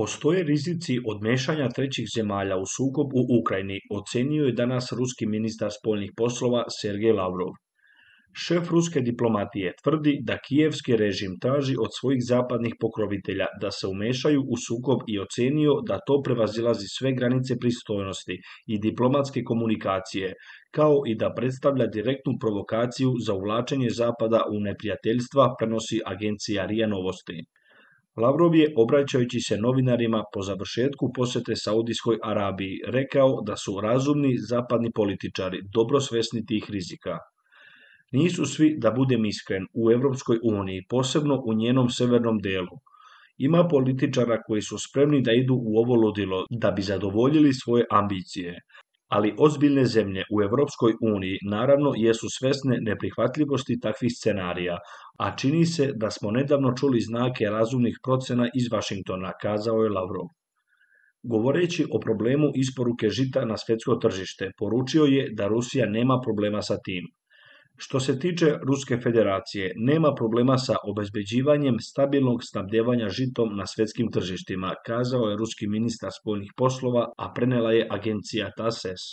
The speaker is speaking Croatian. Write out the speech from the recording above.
Postoje rizici od mešanja trećih zemalja u sukob u Ukrajini, ocenio je danas ruski ministar spoljnih poslova Sergej Lavrov. Šef ruske diplomatije tvrdi da kijevski režim traži od svojih zapadnih pokrovitelja da se umešaju u sukob i ocenio da to prevazilazi sve granice pristojnosti i diplomatske komunikacije, kao i da predstavlja direktnu provokaciju za uvlačenje Zapada u neprijateljstva, prenosi agencija RIA Novosti. Lavrov je, obraćajući se novinarima po završetku posete Saudijskoj Arabiji, rekao da su razumni zapadni političari dobro svesni tih rizika. Nisu svi, da budem iskren, u Evropskoj uniji, posebno u njenom severnom delu. Ima političara koji su spremni da idu u ovo ludilo da bi zadovoljili svoje ambicije, ali ozbiljne zemlje u Evropskoj uniji naravno jesu svesne neprihvatljivosti takvih scenarija, a čini se da smo nedavno čuli znake razumnih procena iz Vašingtona, kazao je Lavrov. Govoreći o problemu isporuke žita na svetsko tržište, poručio je da Rusija nema problema sa tim. Što se tiče Ruske federacije, nema problema sa obezbeđivanjem stabilnog snabdevanja žitom na svetskim tržištima, kazao je ruski ministar spoljnih poslova, a prenela je agencija TASES.